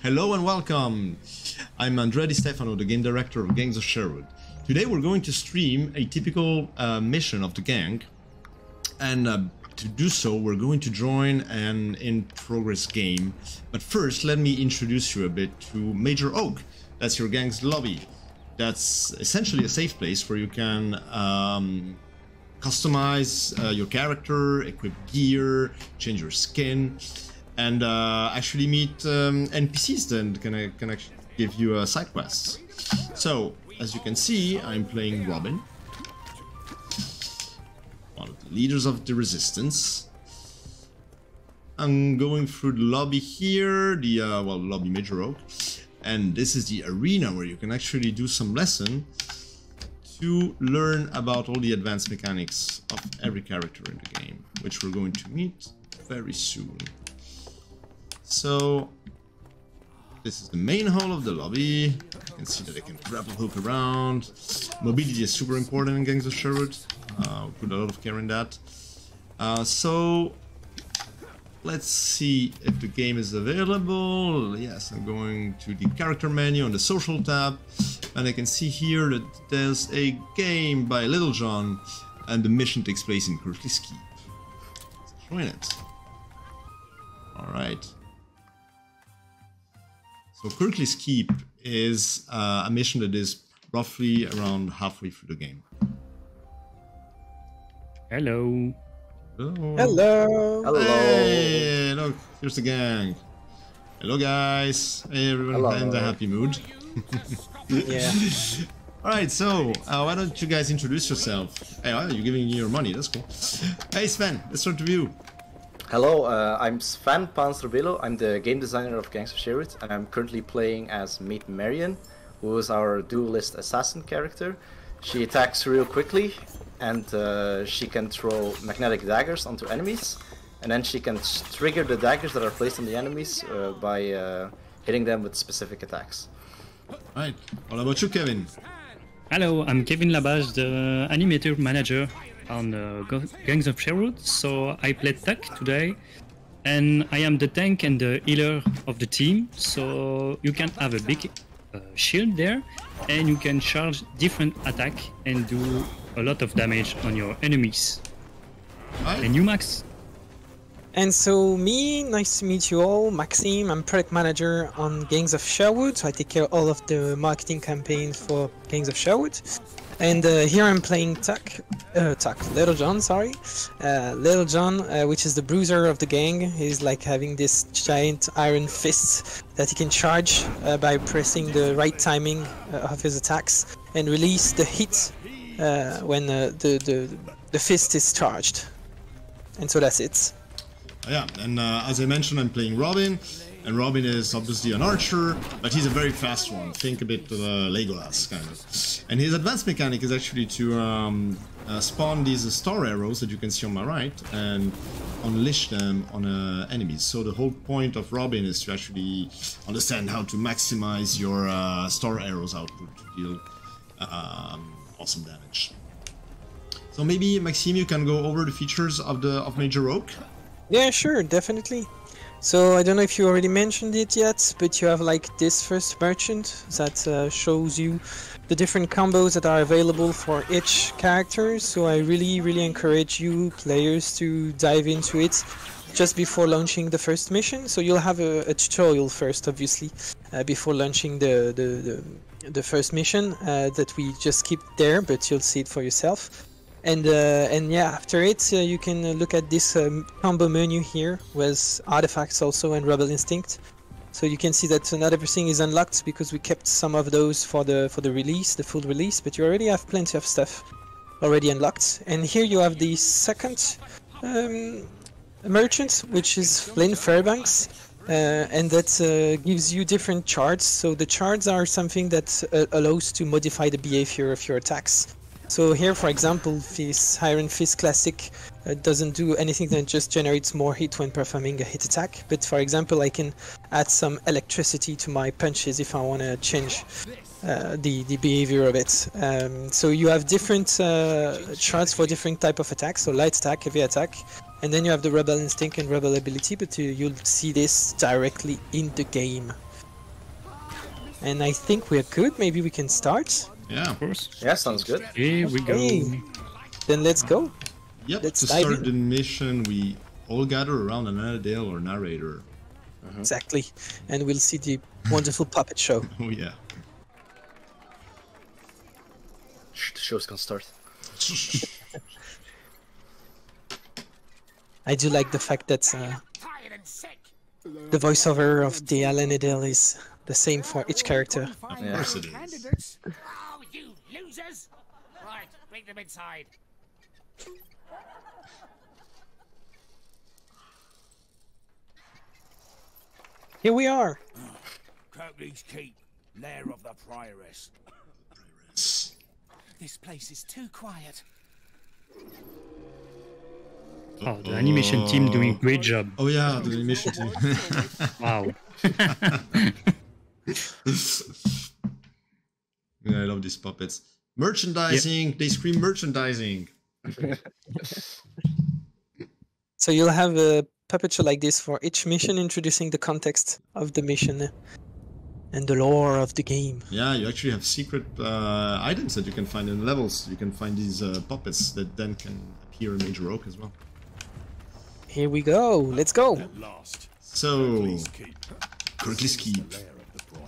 Hello and welcome. I'm Andrea Di Stefano, the game director of Gangs of Sherwood. Today we're going to stream a typical uh, mission of the gang, and uh, to do so we're going to join an in-progress game. But first, let me introduce you a bit to Major Oak. That's your gang's lobby. That's essentially a safe place where you can um, customize uh, your character, equip gear, change your skin, and uh, actually meet um, NPCs that can, I can actually give you uh, side quests. So, as you can see, I'm playing Robin, one of the leaders of the Resistance. I'm going through the lobby here, the, uh, well, lobby Major Oak, and this is the arena where you can actually do some lesson to learn about all the advanced mechanics of every character in the game, which we're going to meet very soon. So, this is the main hall of the lobby. You can see that I can grapple hook around. Mobility is super important in Gangs of Sherwood. Uh, put a lot of care in that. Uh, so, let's see if the game is available. Yes, I'm going to the character menu on the social tab. And I can see here that there's a game by Little John. And the mission takes place in Kirklees Keep. Let's join it. Alright. So Kirklees Keep is uh, a mission that is roughly around halfway through the game. Hello. Hello. Hello. Hello. Hey, look, here's the gang. Hello, guys. Hey, everyone Hello. in the happy mood. Yeah. All right, so uh, why don't you guys introduce yourself? Hey, oh, you're giving me your money. That's cool. Hey, Sven, let's start with you. Hello, uh, I'm Sven Panzerbillo. I'm the game designer of Gangs of Sherwood, and I'm currently playing as Maid Marion, who is our duelist assassin character. She attacks real quickly, and uh, she can throw magnetic daggers onto enemies, and then she can trigger the daggers that are placed on the enemies uh, by uh, hitting them with specific attacks. All right. What about you, Kevin? Hello, I'm Kevin Labage, the animator manager on uh, Go- Gangs of Sherwood. So I played Tuck today, and I am the tank and the healer of the team. So you can have a big uh, shield there, and you can charge different attack and do a lot of damage on your enemies. All right. And you, Max? And so me, nice to meet you all. Maxime, I'm product manager on Gangs of Sherwood. So I take care of all of the marketing campaigns for Gangs of Sherwood. And uh, here I'm playing Tuck, uh, Tuck, Little John, sorry. Uh, Little John, uh, which is the bruiser of the gang. He's like having this giant iron fist that he can charge uh, by pressing the right timing uh, of his attacks and release the hit when the, the, the fist is charged. And so that's it. Yeah, and as I mentioned, I'm playing Robin, and Robin is obviously an archer, but he's a very fast one. Think a bit of uh, Legolas, kind of. And his advanced mechanic is actually to um, uh, spawn these uh, star arrows that you can see on my right, and unleash them on uh, enemies. So the whole point of Robin is to actually understand how to maximize your uh, star arrows output to deal um, awesome damage. So maybe Maxime, you can go over the features of the of Major Oak. Yeah, sure, definitely. So I don't know if you already mentioned it yet, but you have like this first merchant that uh, shows you the different combos that are available for each character. So I really, really encourage you players to dive into it just before launching the first mission. So you'll have a, a tutorial first, obviously, uh, before launching the the, the, the first mission uh, that we just keep there, but you'll see it for yourself and uh, and yeah after it uh, you can uh, look at this um, combo menu here with artifacts also and rebel instinct. So you can see that not everything is unlocked because we kept some of those for the for the release the full release but you already have plenty of stuff already unlocked. And here you have the second um, merchant which is Flynn Fairbanks uh, and that uh, gives you different charts. So the charts are something that uh, allows to modify the behavior of your attacks so here, for example, this Iron Fist Classic uh, doesn't do anything that just generates more hit when performing a hit attack. But for example, I can add some electricity to my punches if I want to change uh, the the behavior of it. Um, so you have different uh, charts for different type of attacks. So light attack, heavy attack, and then you have the Rebel Instinct and Rebel Ability. But you, you'll see this directly in the game. And I think we're good. Maybe we can start. Yeah. Of course. Yeah, sounds good. Here we go. Hey. Then let's go. Yep. Let's to start in. the mission, we all gather around an Alan-a-Dale or narrator. Exactly. And we'll see the wonderful puppet show. Oh yeah. Shh, the show's gonna start. I do like the fact that uh, Tired and sick. the voiceover of the Alan-a-Dale is the same for each character. Of Yeah. course it is. Candidates? You losers! Right, bring them inside. Here we are. Kirklees Keep, lair of the prioress. This place is too quiet. Oh, the animation team doing great job. Oh yeah, the animation team. Wow. yeah, I love these puppets. Merchandising. They scream merchandising. So you'll have a puppet show like this for each mission, introducing the context of the mission and the lore of the game. Yeah, you actually have secret uh, items that you can find in levels. You can find these uh, puppets that then can appear in Major Oak as well. Here we go. Let's go. Last. So, Kirklees Keep.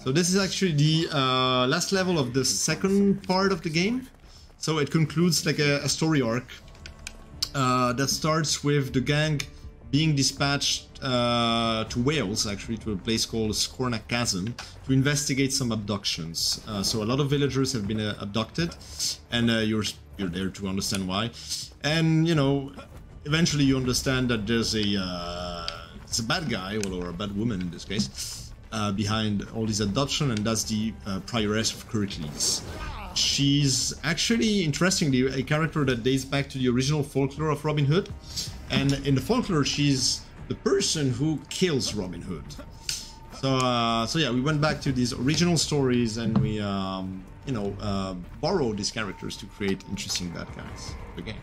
So this is actually the uh, last level of the second part of the game. So it concludes like a, a story arc uh, that starts with the gang being dispatched uh, to Wales, actually, to a place called Scorna Chasm, to investigate some abductions. Uh, so a lot of villagers have been uh, abducted, and uh, you're you're there to understand why. And you know, eventually you understand that there's a uh, it's a bad guy, well, or a bad woman in this case, uh, behind all this adoption, and that's the uh, prioress of Kirklees. She's actually, interestingly, a character that dates back to the original folklore of Robin Hood. And in the folklore, she's the person who kills Robin Hood. So, uh, so yeah, we went back to these original stories and we, um, you know, uh, borrowed these characters to create interesting bad guys game.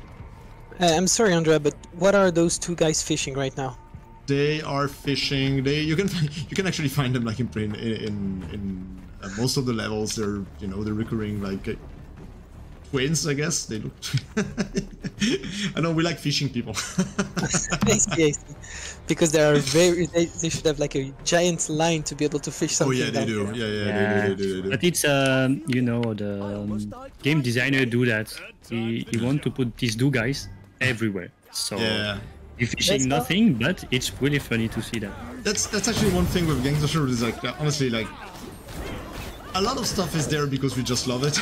Uh, I'm sorry, Andrea, but what are those two guys fishing right now? They are fishing. They you can you can actually find them like in in in, in uh, most of the levels. They're you know they're recurring like uh, twins. I guess they look. I know we like fishing people. I see, I see. Because they are very. They, they should have like a giant line to be able to fish something. oh yeah, they do. there. Yeah, yeah, they do. They do, they do. But it's um, you know, the um, game designer do that. He, he want to put these two guys everywhere. So Yeah. You're Let's fishing go. nothing, but it's really funny to see that. that's that's actually one thing with Gangs of Sherwood is like uh, honestly like a lot of stuff is there because we just love it.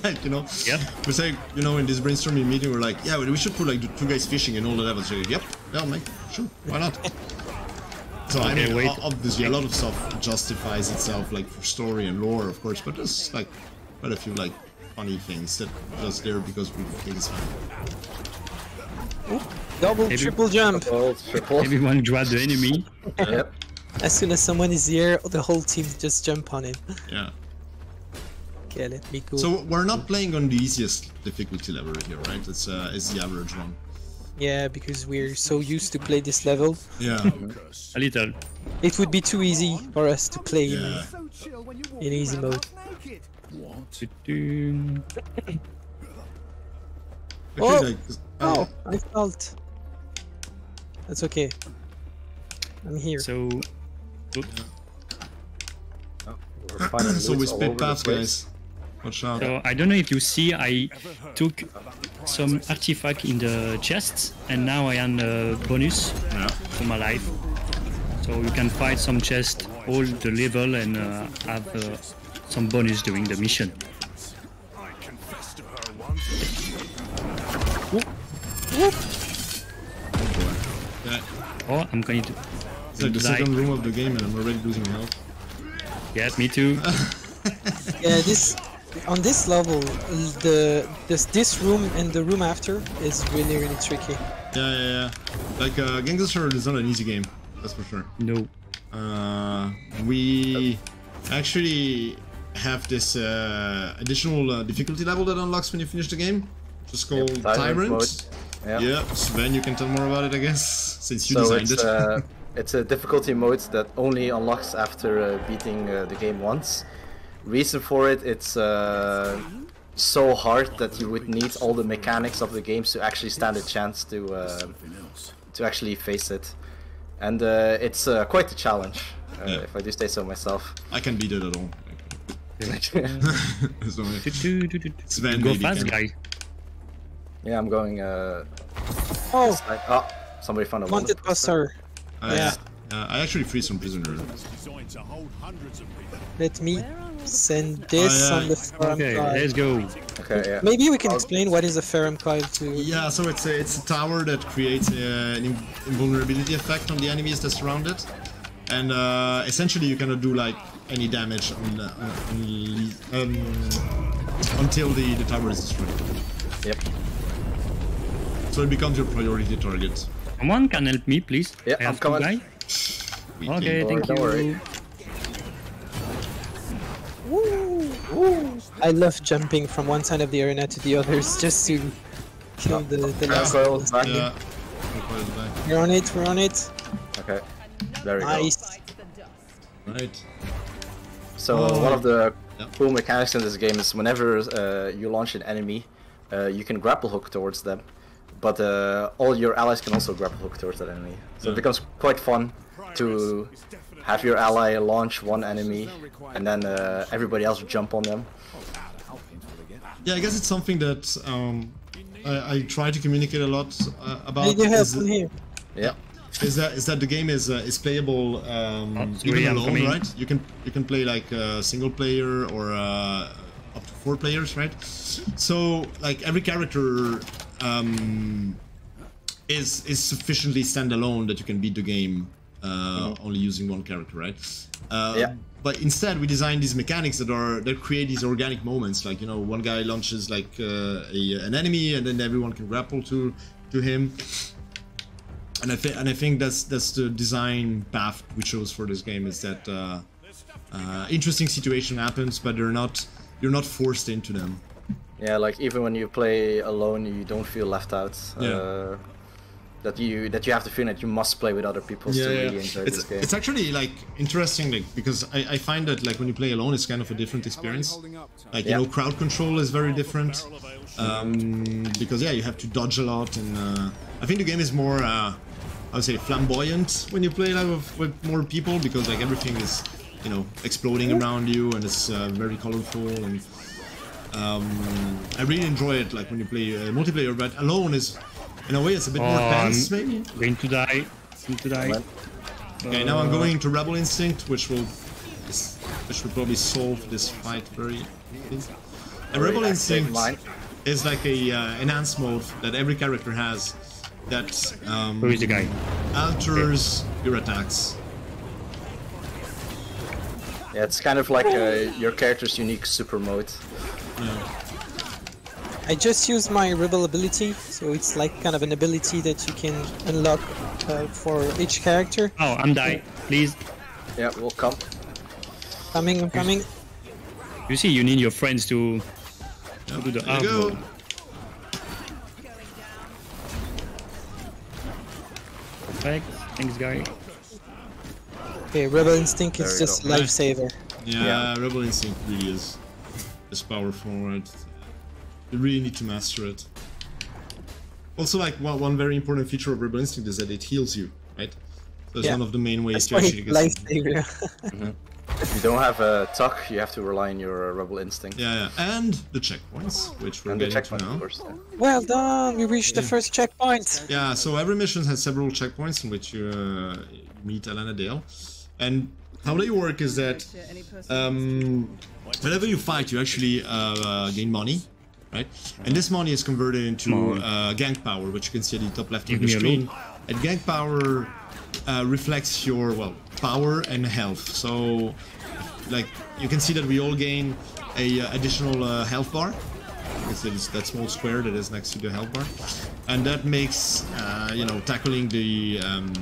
like you know, yeah. We say you know in this brainstorming meeting we're like, yeah, we should put like the two guys fishing in all the levels. Like, yep, yeah, mate, sure, why not? So I mean, wait. obviously a lot of stuff justifies itself like for story and lore, of course, but there's like quite a few like funny things that just there because we think it's fun. Double, Maybe- triple jump. Oh, triple. Everyone grab the enemy. yep. As soon as someone is here, the whole team just jump on him. Yeah. Okay, let me go. So we're not playing on the easiest difficulty level here, right? It's uh, it's the average one. yeah, because we're so used to play this level, Yeah. A little. it would be too easy for us to play in, Yeah. in easy mode. Do-do. Oh! Actually, like, Oh, I felt. That's okay. I'm here. So, We're finding so we loot all split paths, guys. Watch out. so I don't know if you see, I took some artifact in the chest, and now I am a bonus Yeah. for my life. So you can find some chest, all the level, and uh, have uh, some bonus during the mission. Yeah. Oh, I'm going to. It's like the die. second room of the game and I'm already losing health. Yes, me too. Yeah, this on this level, the this this room and the room after is really really tricky. Yeah, yeah, yeah. Like, uh, Gangs of is not an easy game. That's for sure. No. Uh, we actually have this uh, additional uh, difficulty level that unlocks when you finish the game. Just called Tyrant Tyrant. Mode. Yeah. Yeah, Sven, you can tell more about it, I guess, since you So designed it's, it. uh, it's a difficulty mode that only unlocks after uh, beating uh, the game once. reason for it, it's uh, so hard that you would need all the mechanics of the games to actually stand a chance to uh, to actually face it, and uh, it's uh, quite a challenge, uh, Yeah. if I do say so myself. I can beat it at all. Sven Go fast, guy. Yeah, I'm going. Uh, Oh, side- oh, somebody found a wanted buster. I, Yeah. uh, I actually free some prisoners. Let me send this Oh, yeah. on the Ferrum Okay, Cloud. let's go. Okay, yeah. Maybe we can explain what is a Ferrum Cloud to. Yeah, so it's a, it's a tower that creates uh, an invulnerability effect on the enemies that surround it, and uh, essentially you cannot do like any damage on, uh, on, on um, until the, the tower is destroyed. Yep. So it becomes your priority target. Someone can help me, please. Yeah, I I'm have two coming. guy. We Okay, can- thank don't worry. you. I love jumping from one side of the arena to the others just to kill the, the last. back. Yeah. We're on it, we're on it. Okay. There we go. Nice. Right. So Oh. one of the Yeah. cool mechanics in this game is whenever uh, you launch an enemy, uh, you can grapple hook towards them, but uh, all your allies can also grapple hook towards that enemy. So Yeah. it becomes quite fun to have your ally launch one enemy, and then uh, everybody else jump on them. Yeah, I guess it's something that um, I, I try to communicate a lot uh, about. Need your help is- here. Yeah. is that is that the game is uh, is playable um, even alone, coming. right? You can you can play like uh, single player or uh, up to four players, right? So like every character um, is is sufficiently standalone that you can beat the game uh, only using one character, right? Uh, Yeah. But instead, we design these mechanics that are that create these organic moments. Like you know, one guy launches like uh, a, an enemy, and then everyone can grapple to to him and I think and I think that's that's the design path we chose for this game is that uh, uh, interesting situation happens, but they're not you're not forced into them. Yeah, like even when you play alone, you don't feel left out. Yeah. Uh, that you that you have to feel that you must play with other people to really enjoy It's, this game. it's actually like interesting, like because I, I find that like when you play alone, it's kind of a different experience. Like you know, crowd control is very different um, because yeah, you have to dodge a lot, and uh, I think the game is more uh, I would say flamboyant when you play like with, with more people because like everything is you know exploding around you and it's uh, very colorful and um, I really enjoy it like when you play uh, multiplayer, but alone is in a way it's a bit more Oh, tense I'm- maybe. Going to die. Going to die. Well, Okay, now I'm going to Rebel Instinct, which will which will probably solve this fight very easily. A Rebel Instinct is like a uh, enhanced mode that every character has that um, Who is the guy? alters your attacks. Yeah, it's kind of like uh, your character's unique super mode. I just used my rebel ability, so it's like kind of an ability that you can unlock uh, for each character. Oh, I'm dying. Please. Yeah, we'll come. Coming, I'm coming. You see, you need your friends to Yeah, do the there you go. arm. Perfect. Thanks, guy. Okay, rebel instinct is just go. lifesaver. Yeah, Yeah. Rebel Instinct really is is powerful, right? You really need to master it. Also, like one, one very important feature of Rebel Instinct is that it heals you, right? So it's Yeah. one of the main ways That's to why actually it's get. lifesaver. If you don't have a tuck, you have to rely on your uh, rebel instinct. Yeah, yeah, and the checkpoints, which we're And the getting to now. of course. well done, we reached the first checkpoint. Yeah, so every mission has several checkpoints in which you uh, meet Alan-a-Dale, and how they work is that um, whenever you fight, you actually uh, uh, gain money, right? And this money is converted into uh, gank power, which you can see at the top left of the screen. And gank power uh, reflects your well power and health. So, like you can see that we all gain a uh, additional uh, health bar. It's, it's that small square that is next to the health bar, and that makes uh, you know tackling the um,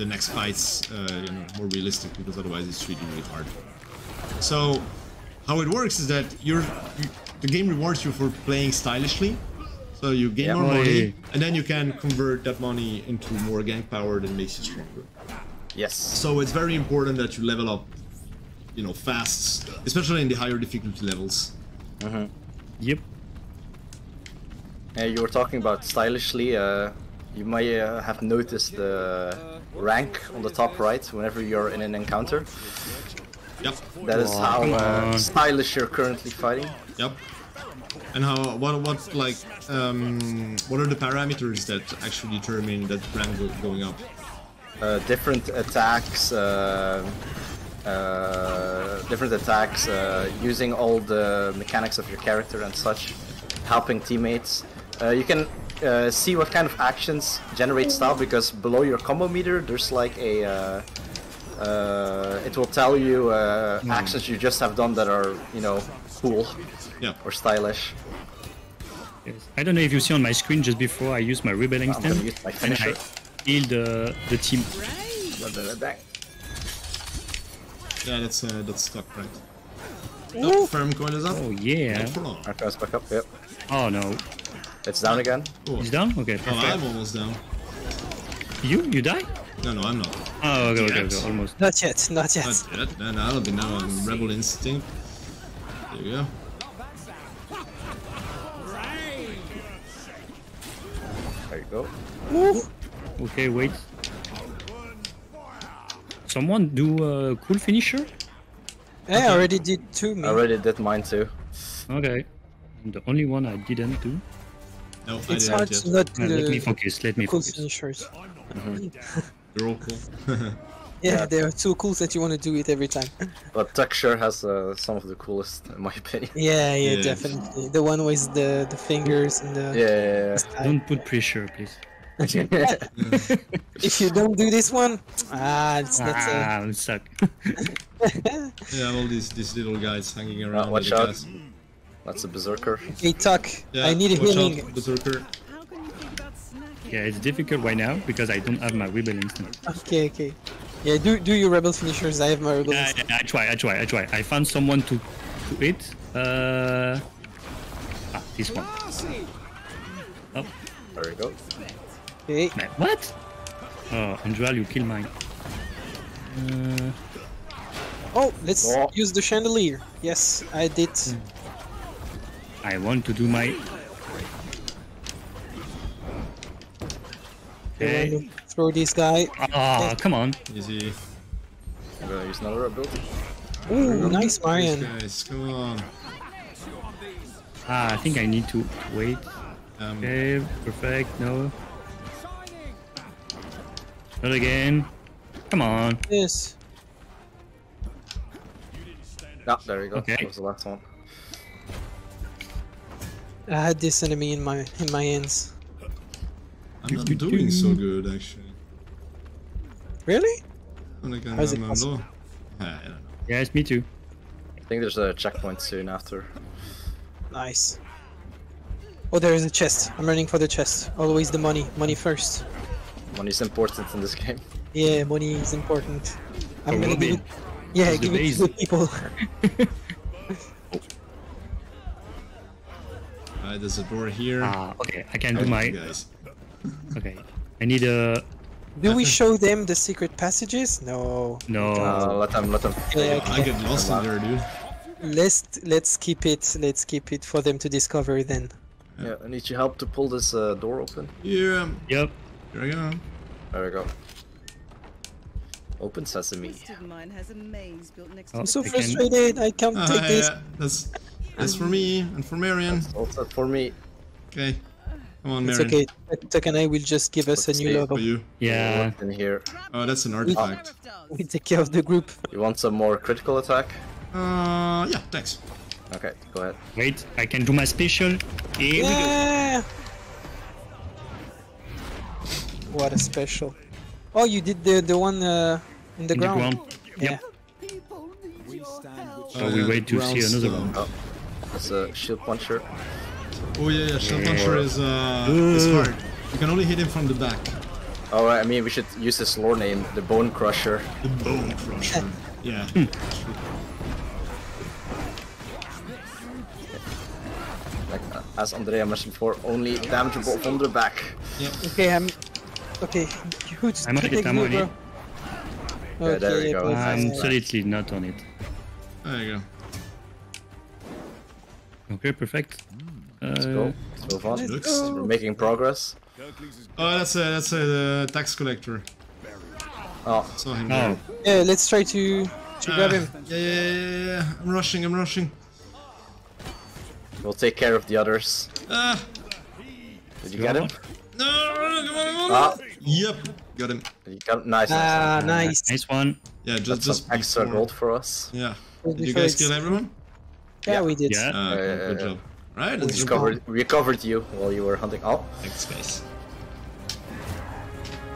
the next fights uh, you know more realistic because otherwise it's really really hard. So how it works is that you're you, the game rewards you for playing stylishly. So you gain Yeah. more money, and then you can convert that money into more gank power that makes you stronger. Yes. So it's very important that you level up you know, fast, especially in the higher difficulty levels. Uh-huh. Yep. Uh, you were talking about stylishly. Uh, you might uh, have noticed the rank on the top right whenever you're in an encounter. Yep, That is how uh, stylish you're currently fighting. yep. And how, what, what, like, um, what are the parameters that actually determine that rank going up? Uh, different attacks, uh, uh, different attacks, uh, using all the mechanics of your character and such, helping teammates. Uh, you can uh, see what kind of actions generate style because below your combo meter there's like a. Uh, uh, it will tell you uh, actions you just have done that are, you know, cool Yeah. or stylish. Yes. I don't know if you see on my screen just before I use my rebel I'm gonna use my and I finisher. heal the, the team. Yeah, that's, uh, that's stuck, right? Ooh. Oh, firm coin is up. Oh yeah. Not for long. Alright, guys, back up. Yep. Oh no. It's down again. Oh, He's down? Okay, oh. I'm almost down. You? You die? No, no, I'm not. Oh, okay, okay, okay, almost. Not yet, not yet. Not yet. No, no, I'll be now on Rebel Instinct. There you go. There you go. Ooh. Okay, wait. Someone do a cool finisher? I already did two, I already did mine too. Okay. I'm The only one I didn't do. It's I hard yet. to not do Uh, let me focus, let me cool focus. finishers. They're all cool. Yeah, Yeah. they are so cool that you want to do it every time. But Tuck sure has uh, some of the coolest, in my opinion. Yeah, yeah, Yeah. definitely. The one with the the fingers and the. Yeah. style. Don't put pressure, please. If you don't do this one, ah, it's not. Uh, Ah, I'm stuck. yeah, all these these little guys hanging around. Uh, watch out. gas. That's a berserker. hey, Tuck, Yeah, I need a watch healing. Out, Berserker. yeah, it's difficult right now because I don't have my rebel instant. Okay, okay. Yeah, do do your rebel finishers. I have my rebel. Yeah, instinct. yeah, I try, I try, I try. I found someone to to hit. Uh, ah, this one. Oh, There we go. Okay. man, what? Oh, Andral, you kill mine. Uh, Oh, let's Oh. use the chandelier. Yes, I did. I want to do my. Okay. throw this guy. Ah, come on. Easy. I'm gonna use another ability. Ooh, nice, These Marion. guys, come on. Ah, I think I need to wait. Um, Okay, perfect. No. Not again. Come on. Yes. Ah, there you go. Okay. That was the last one. I had this enemy in my in my hands. I'm not doing so good actually. Really? I'm like, I'm, How's it I'm low. Ah, I don't know. Yes, me too. I think there's a checkpoint soon after. Nice. Oh, there is a chest. I'm running for the chest. Always the money. Money first. Money's important in this game. Yeah, money is important. I'm For gonna give it. Yeah, give it to the people. Alright, there's a door here. Ah, okay. I can do my. you guys. Okay. I need a. Do we show them the secret passages? No. No. Uh, let them, let them. Yeah, I okay. get lost in there, dude. Let's let's keep it. Let's keep it for them to discover then. Yeah, I need your help to pull this uh, door open. Yeah, Yep. here I go. There we go. Open sesame. A student of mine has a maze built next Oh. to I'm so I can- frustrated. I can't Ah, take this. yeah, that's that's for me and for Marion. Also for me. Okay, come on, Marion. It's okay. Tuck and I will just give us a new Okay. logo. For you. Yeah. In here. Oh, that's an artifact. We take care of the group. You want some more critical attack? Uh, yeah, thanks. Okay, go ahead. Wait, I can do my special. Here we go. Yeah. What a special. Oh, you did the the one uh, in the In the ground. ground. Yeah. Yep. Oh, we wait to see another one. Oh, that's a shield puncher. Oh yeah, yeah. Shell puncher is uh is hard. You can only hit him from the back. Oh, I mean, we should use his lore name, the Bone Crusher. The bone crusher. Yeah. Like, uh, as Andrea mentioned before, only damageable from the back. Yeah. Okay, I'm. Okay, who's I'm on it, take I'm on bro? it. Yeah, there we go. I'm Nice. solidly not on it. There you go. Okay, perfect. Let's Uh, go. Let's move on. Looks- We're making progress. Oh, that's a that's a the tax collector. Oh, Saw him. Oh, there. Yeah, let's try to to grab Ah, him. Yeah, yeah, yeah, yeah, yeah. I'm rushing. I'm rushing. we'll take care of the others. Ah, Did you get him? no, come on, come on. Ah, Yep, got him. you got him. Nice. Ah, nice. nice. nice one. Yeah, just That's just extra gold for us. Yeah. Did you guys kill everyone? Yeah, we did. Yeah. Ah, okay, yeah, good yeah. job. Right, We let's just go. Recovered, recovered you while you were hunting. Oh, Thanks, guys.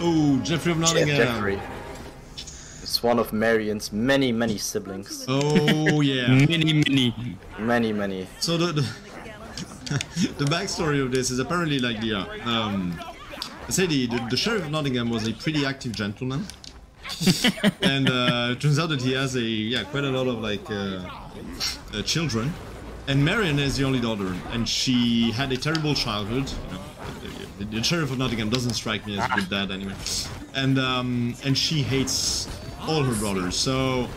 Oh, Jeffrey of Nottingham. Jeffrey. It's one of Marion's many, many siblings. Oh yeah. Many, many. Many, many. So the the, the backstory of this is apparently like the uh, um, I say the, the the sheriff of Nottingham was a pretty active gentleman, and uh, it turns out that he has a yeah quite a lot of like uh, uh, children, and Marion is the only daughter, and she had a terrible childhood. You know, the, the, the sheriff of Nottingham doesn't strike me as a good dad anyway, and um, and she hates all her brothers. So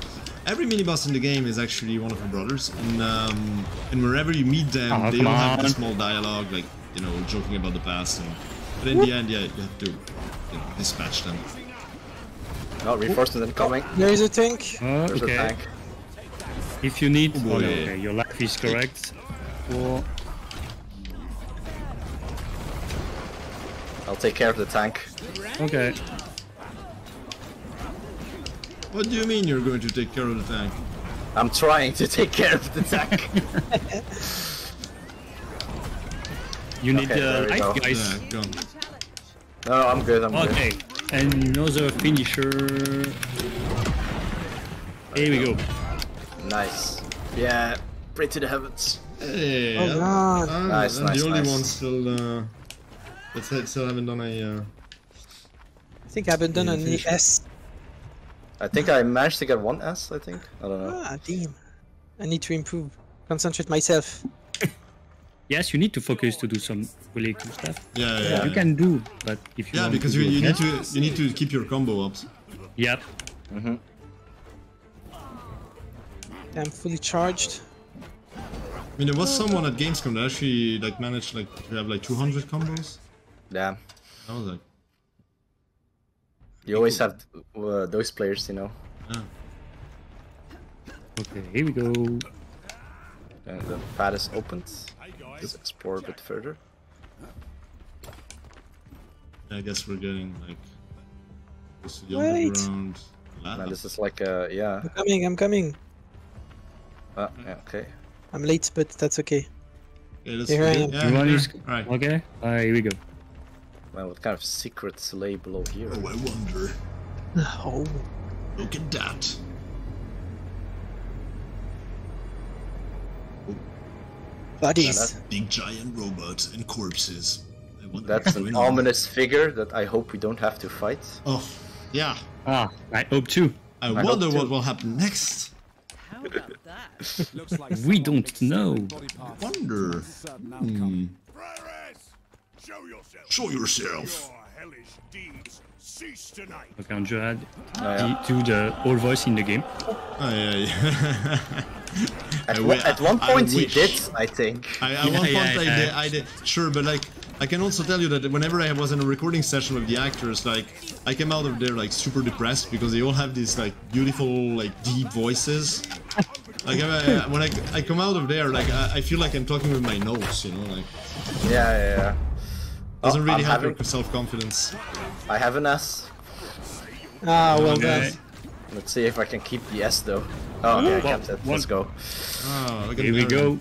every mini boss in the game is actually one of her brothers, and um, and wherever you meet them, Oh, they all have a small dialogue, like you know, joking about the past. And, but in the end, yeah, you have to you know, dispatch them. No, reinforcements incoming. Oh, there is a tank. Oh, There's a tank. If you need, Oh, oh, no, boy. okay, your life is correct. Or I'll take care of the tank. okay, What do you mean you're going to take care of the tank? I'm trying to take care of the tank. you need Okay, the we uh, life, go. guys. Yeah, go. no, no, I'm good. I'm good. Okay, another finisher. Here we go. Nice. Yeah, pray to the heavens. Hey, Oh, I'm- God. I'm, Nice, I'm nice, the only nice. one still uh, that still haven't done a. Uh, I think I haven't done Yeah, an finish. S. I think I managed to get one S. I think. I don't know. Ah, damn. I need to improve. Concentrate myself. Yes, you need to focus to do some really cool stuff. yeah, yeah, yeah. You can do, but if you Yeah, want because to you, do you need to you need to keep your combo up. Yep. I'm fully charged. I mean, there was someone at Gamescom that actually like managed like to have like 200 combos. Yeah. I was like, You always have uh, those players, you know. yeah. Okay, here we go. And the pad is opened. Let's explore a bit further. I guess we're getting like close to the Wait. underground. And lab. this is like uh yeah. I'm coming, I'm coming. Uh, yeah okay. I'm late, but that's okay. Okay, let's Here I am. yeah, You want here. this? Right. Okay, uh, here we go. Man, what kind of secrets lay below here? Oh, I wonder. Oh. Look at that. Buddies. that- Big giant robots and corpses. I wonder That's what's an ominous figure that I hope we don't have to fight. Oh, yeah. Ah, I hope too. I, hope wonder too. what will happen next. How about that? Looks like We don't know. Wonder. Hmm. Show yourself. Show yourself. Your hellish deeds cease tonight. Okay, Andrea, Oh, yeah. do the whole voice in the game. Oh, yeah, yeah. At, I one- at one I point he did, I think. I, at Yeah, one point yeah, I, yeah. did, I did, sure, but like, I can also tell you that whenever I was in a recording session with the actors, like, I came out of there like super depressed because they all have these like beautiful, like deep voices. Like I, I- when I, I come out of there, like I, I feel like I'm talking with my nose, you know, like Yeah, yeah, yeah. doesn't Oh, really I'm have having- your self-confidence. I have an S. Ah, well Okay. done. Let's see if I can keep the S though. Oh, okay, I kept it. Let's go. Oh, look at Here we go.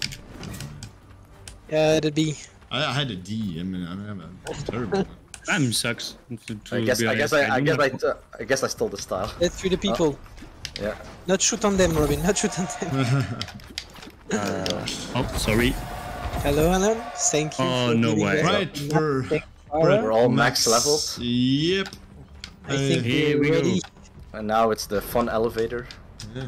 Yeah, that'd be. I, I had a D. I mean, I'm, I'm, I'm terrible. Time sucks. to- to I guess, be I guess. I, I do guess, I, not- t- I guess I stole the style. Let's shoot the people. Yeah. Not shoot on them, Robin. Not shoot on them. Oh, sorry. Hello, Alan. Thank you. Oh, for no way. Right, that we're, we're, all max leveled. Yep. I think Here we're we go. ready. And now it's the fun elevator. Yeah.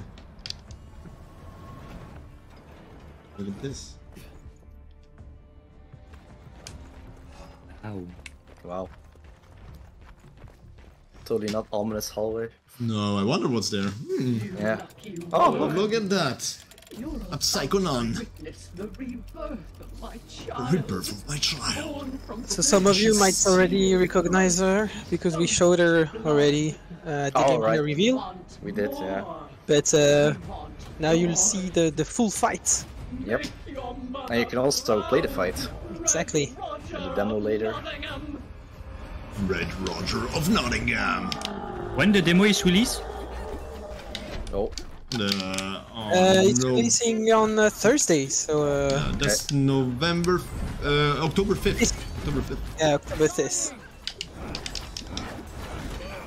Look at this. Ow. Wow. totally not ominous hallway. No, I wonder what's there. Hmm. Yeah. Oh, Oh, look, look. at that. A Psychonon. It's the rebirth of my The child. rebirth of my child. So some of you might already recognize her because we showed her already uh, at the Oh, gameplay right. reveal. We did, yeah. But uh, now you'll see the, the full fight. Yep. And you can also play the fight Exactly. in the demo later. Red Roger of Nottingham. When the demo is released? Oh, The, oh, Uh, it's no. releasing on uh, Thursday, so uh, Uh, that's November, uh, October 5th. It's- October 5th. yeah, October 5th.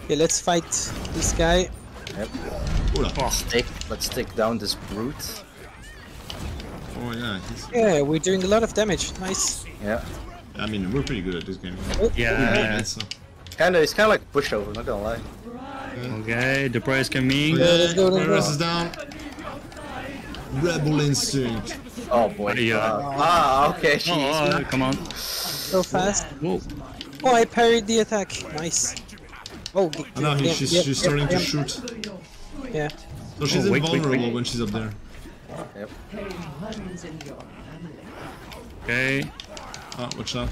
Okay, let's fight this guy. yep. Oula. Let's take, let's take down this brute. Oh yeah, he's, Yeah, we're doing a lot of damage. Nice. Yeah. I mean, we're pretty good at this game. Yeah. so. Kinda, it's kinda like pushover, not gonna lie. Okay, the price coming. Yeah, let's go, let's Virus go. is down. Rebel Instinct. Oh boy. Yeah. Uh, ah, okay, Oh, jeez. oh, come on. So fast. Whoa. Oh, I parried the attack. Nice. Oh, g- Oh, no, he, yeah, she's, yeah, she's yeah, starting to shoot. Yeah. So she's Oh, wait, wait, invulnerable wait. when she's up there. Yep. runs in your family. Okay. Ah, watch out.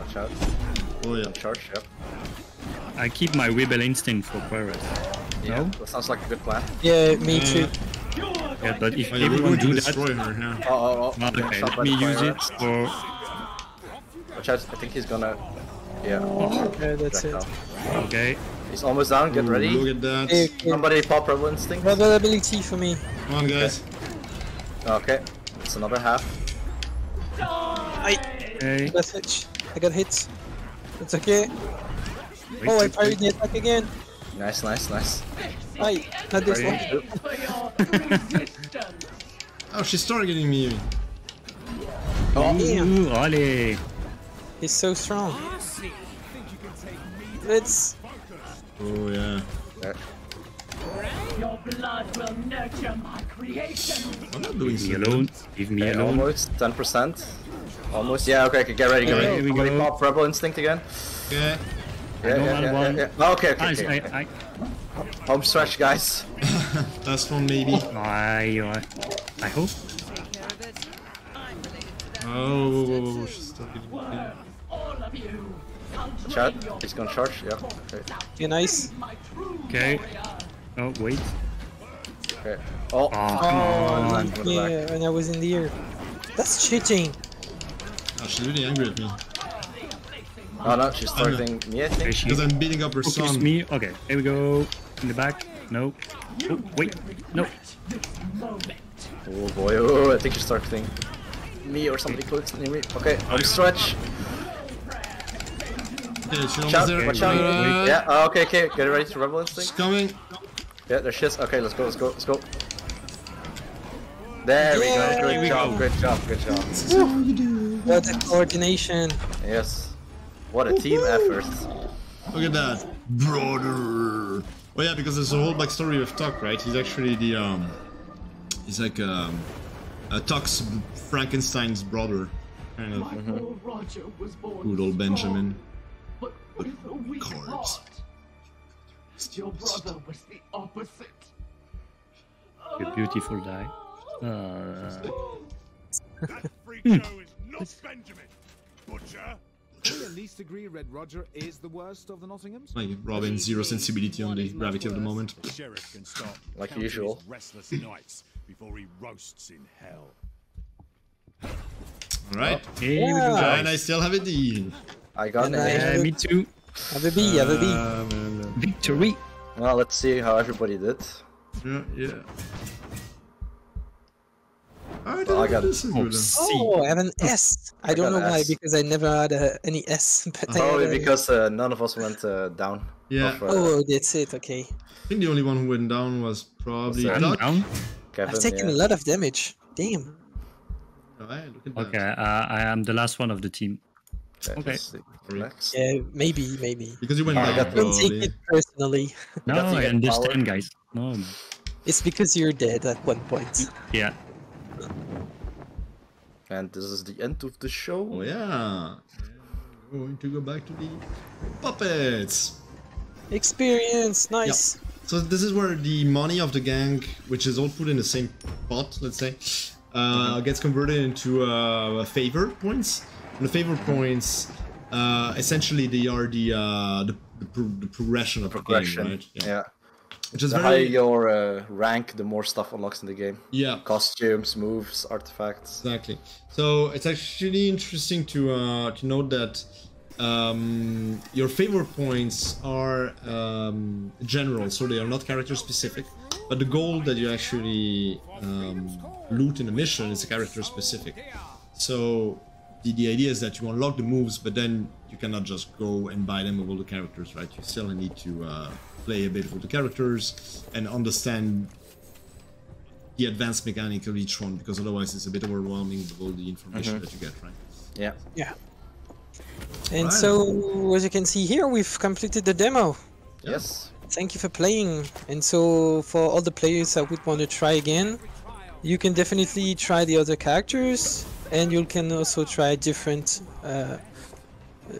Watch out. Oh yeah. Charge, yep. I keep my rebel instinct for pirates. Yeah, No? that sounds like a good plan. Yeah, me uh, too. Yeah, but if Oh, yeah, everyone do that, destroy her, yeah. Oh, oh, oh. Okay, let me use it ants. for. Watch out, I think he's gonna. Yeah. Oh, yeah, that's it. projectile. Okay. He's almost down, get Ooh, ready. Look at that. Okay, okay. Somebody pop Rebel Instinct. Rebel ability for me. Come on, guys. Okay, it's another half. I Okay. got hit. I got hit. It's okay. Oh, wait, Oh, I wait, parried the attack again. Nice, nice, nice. Aye, not this one. Oh, she's targeting me. Damn, Ooh, ole. he's so strong. Let's. Oh yeah. Your blood will nurture my creation. I'm not doing Leave so me good. alone. Leave me Okay, alone. almost 10%. Almost. Yeah, okay, okay, get ready, get Okay, ready. here we Somebody go. pop Rebel Instinct again. Okay. Yeah, yeah, Normal yeah, yeah, one. yeah. Oh, okay, okay, okay, I, okay. I, Home stretch, guys. Last one maybe. I, I, I hope. Oh, whoa, whoa, whoa, whoa, she's targeting me. All of you. Watch out. He's gonna charge. Yeah. Okay. Yeah, nice. Okay. Oh, wait. okay. Oh. Oh, come on. Yeah, and I was in the air. That's cheating. Oh, she's really angry at me. Oh no, she's targeting me, I Okay, think. she Because I'm beating up her focus son. me. Okay, here we go. In the back. No. Oh, wait. No. Oh boy, oh, I think she's targeting me or somebody close near me. Okay, home stretch. Okay, she's Watch out, there. watch out. Uh, Yeah, oh, okay, okay, get ready to Rebel She's Instinct. coming. Yeah, there she is. Okay, let's go, let's go, let's go. There we go, Here good we job, go. good job, good job. What a coordination. Yes. What a team effort. Look at that. Brother. Oh yeah, because there's a whole backstory of Tuck, right? He's actually the, um... He's like, um... Uh, Tuck's Frankenstein's brother. Kind of. Michael Roger was born Good old strong, Benjamin. But with a weak Cards. heart. Your brother was the opposite. You beautiful die. Uh, That freak show is not Benjamin. Butcher. We at least agree Red Roger is the worst of the Nottinghams? Like Robin, zero sensibility on the gravity of the moment. Sheriff can start Like usual. restless nights before he roasts in hell. Alright. here we Yeah. And I still have a deal. I got And an I- A. Yeah, me too. Have a B, have a B. Um, and, Victory. Well, let's see how everybody did. yeah, yeah. I Well, I got- this is Oh. C. Oh, I have an S. I don't got know why, S. because I never had uh, any S. But Probably had a- because uh, none of us went uh, down. Yeah. Of, uh, Oh, that's it, okay. I think the only one who went down was probably Was I'm Tuck. down. Kevin, I've taken yeah. a lot of damage. Damn. Alright, look at that. Okay, uh, I am the last one of the team. Okay. Okay. let's see. Next. Yeah, maybe, maybe. Because you went Oh, I down, got- Don't take it personally. No, got to I understand, power. guys. No, no. It's because you're dead at one point. yeah. And this is the end of the show. Oh yeah. We're going to go back to the puppets. Experience, nice. So this is where the money of the gang, which is all put in the same pot, let's say, uh, gets converted into uh, favor points. And the favor points, uh, essentially, they are the uh, the, the, pro- the progression of Progression. the game, right? Yeah. Which is The higher your uh, rank, the more stuff unlocks in the game. yeah. Costumes, moves, artifacts. Exactly. So it's actually interesting to uh, to note that um, your favor points are um, general, so they are not character specific. But the goal that you actually um, loot in a mission is character specific. So the, the idea is that you unlock the moves, but then you cannot just go and buy them with all the characters, right? You still need to uh, play a bit with the characters and understand the advanced mechanic of each one because otherwise it's a bit overwhelming with all the information that you get, right? Yeah. Yeah. And Right. so, as you can see here, we've completed the demo. Yes. Thank you for playing. And so, for all the players that would want to try again, you can definitely try the other characters, and you can also try different uh,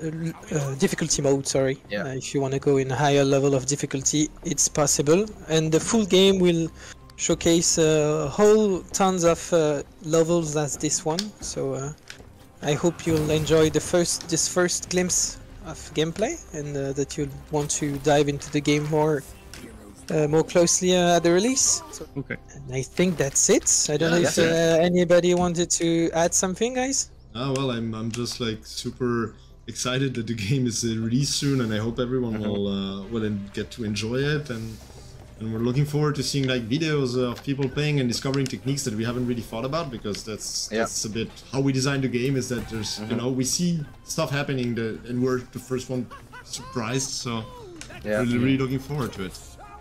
uh, uh, difficulty mode. Sorry, Yeah. uh, if you want to go in a higher level of difficulty, it's possible. And the full game will showcase a whole tons of uh, levels as this one. So uh, I hope you'll enjoy the first this first glimpse of gameplay, and uh, that you'll want to dive into the game more uh, more closely uh, at the release. Okay. and I think that's it. I don't know if uh, anybody wanted to add something, guys. Ah, well, I'm, I'm just like super excited that the game is uh, released soon, and I hope everyone will uh, will get to enjoy it. And and we're looking forward to seeing like videos of people playing and discovering techniques that we haven't really thought about because that's Yeah. that's a bit how we design the game. Is that there's you know we see stuff happening that and we're the first one surprised. So Yeah. really, really looking forward to it.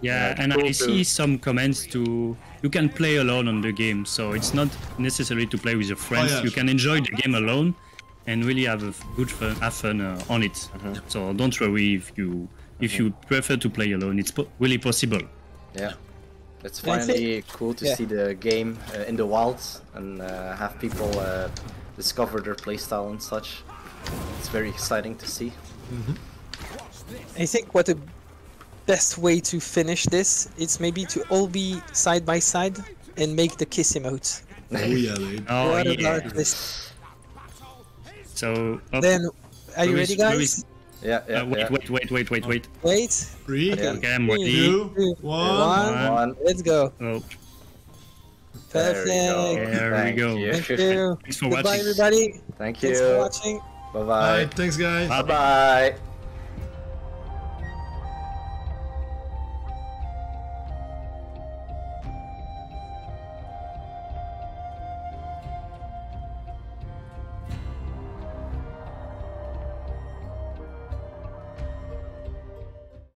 Yeah, Yeah, and cool I to- see some comments to you can play alone on the game, so it's not necessary to play with your friends. yeah, you sure. can enjoy the game alone and really have a f- good fun, have fun uh, on it. Mm-hmm. So don't worry if you if you prefer to play alone. It's po- really possible. Yeah. It's Yeah, I think- finally cool to yeah. see the game uh, in the wild and uh, have people uh, discover their playstyle and such. It's very exciting to see. I think what the best way to finish this is maybe to all be side by side and make the kiss emote. Oh yeah, they, Oh what yeah. about this? So up, Then, are you Louis- ready, guys? Louis- Yeah, yeah, uh, wait, yeah. wait, wait, wait, wait, wait. Wait. three, Okay. Okay, I'm ready. two, two, one. one. One. Let's go. Oh, There we go. Perfect. There we go. you. Thank you. thanks for Goodbye, watching. everybody. Thank Thanks for you. watching. Bye-bye. right, thanks guys. Bye. Bye bye.